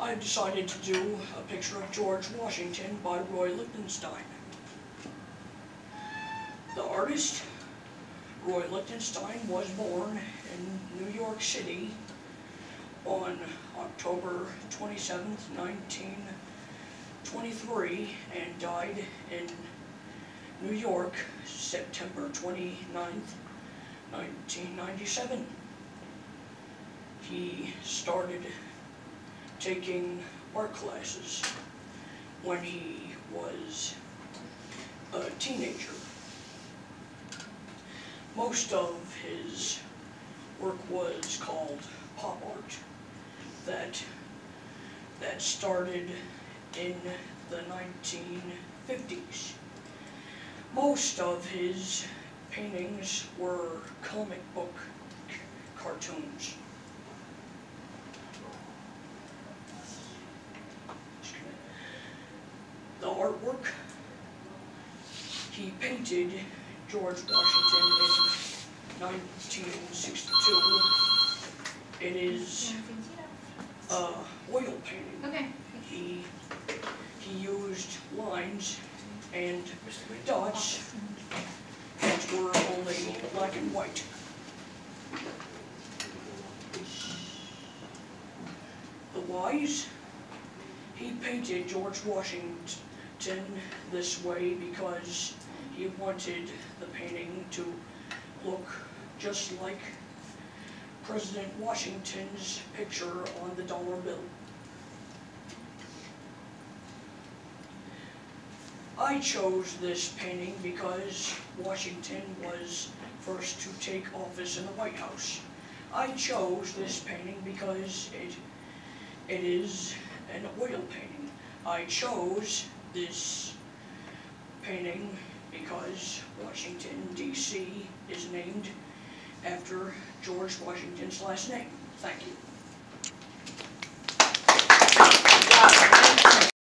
I decided to do a picture of George Washington by Roy Lichtenstein. The artist, Roy Lichtenstein, was born in New York City on October 27, 1923, and died in New York September 29, 1997. He started taking art classes when he was a teenager. Most of his work was called pop art that that started in the 1950s. Most of his paintings were comic book cartoons. The artwork, he painted George Washington in 1962. It is a oil painting. Okay. He, he used lines and dots that were only black and white. The wise, he painted George Washington this way because he wanted the painting to look just like President Washington's picture on the dollar bill. I chose this painting because Washington was first to take office in the White House. I chose this painting because it, it is an oil painting. I chose this painting because Washington DC is named after George Washington's last name. Thank you.